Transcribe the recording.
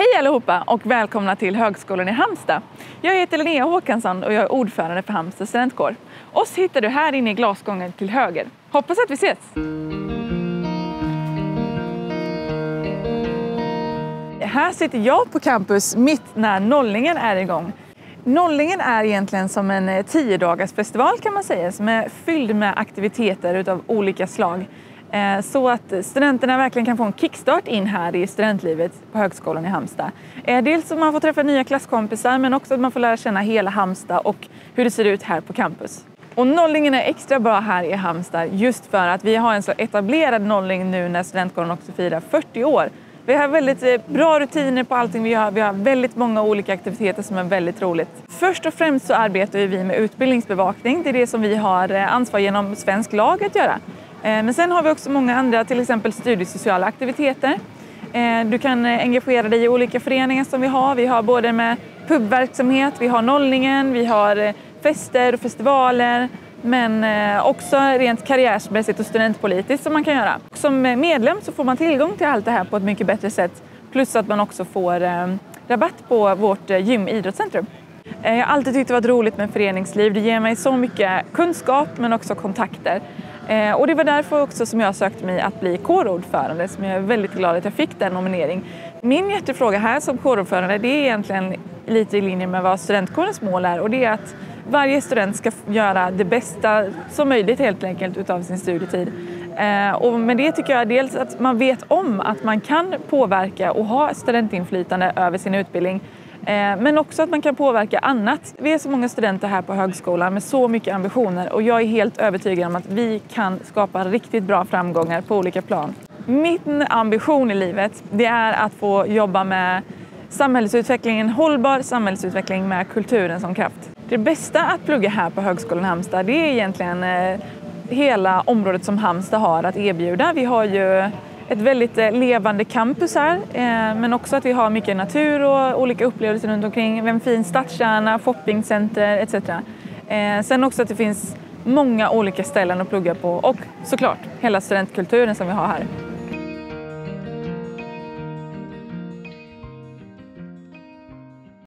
Hej allihopa och välkomna till Högskolan i Halmstad. Jag heter Linnea Håkansson och jag är ordförande för Halmstad studentkår. Oss hittar du här inne i glasgången till höger. Hoppas att vi ses! Här sitter jag på campus mitt när nollningen är igång. Nollningen är egentligen som en tiodagarsfestival tio dagars festival kan man säga som är fylld med aktiviteter av olika slag. Eh, så att studenterna verkligen kan få en kickstart in här i studentlivet på Högskolan i Halmstad. Eh, dels att man får träffa nya klasskompisar men också att man får lära känna hela Halmstad och hur det ser ut här på campus. Och nollningen är extra bra här i Halmstad just för att vi har en så etablerad nollning nu när studentkåren också firar 40 år. Vi har väldigt eh, bra rutiner på allting vi gör. Vi har väldigt många olika aktiviteter som är väldigt roligt. Först och främst så arbetar vi med utbildningsbevakning. Det är det som vi har ansvar genom svensk lag att göra. Eh, men sen har vi också många andra, till exempel studiesociala aktiviteter. Eh, du kan eh, engagera dig i olika föreningar som vi har. Vi har både med pubverksamhet, vi har nollningen, vi har fester och festivaler men också rent karriärsmässigt och studentpolitiskt som man kan göra. Som medlem så får man tillgång till allt det här på ett mycket bättre sätt plus att man också får rabatt på vårt gym idrottscentrum. Jag har alltid tyckt det varit roligt med föreningsliv. Det ger mig så mycket kunskap men också kontakter. Eh, och det var därför också som jag sökte mig att bli kårordförande som jag är väldigt glad att jag fick den nominering. Min hjärtefråga här som kårordförande det är egentligen lite i linje med vad studentkårens mål är och det är att varje student ska göra det bästa som möjligt helt enkelt utav sin studietid. Eh, och med det tycker jag dels att man vet om att man kan påverka och ha studentinflytande över sin utbildning Eh, men också att man kan påverka annat. Vi är så många studenter här på högskolan med så mycket ambitioner och jag är helt övertygad om att vi kan skapa riktigt bra framgångar på olika plan. Min ambition i livet det är att få jobba med samhällsutvecklingen, hållbar samhällsutveckling med kulturen som kraft. Det bästa att plugga här på Högskolan Halmstad det är egentligen eh, hela området som Halmstad har att erbjuda. Vi har ju ett väldigt eh, levande campus här, eh, men också att vi har mycket natur och olika upplevelser runt omkring. En fin stadskärna, shoppingcenter etc. Eh, sen också att det finns många olika ställen att plugga på och såklart hela studentkulturen som vi har här.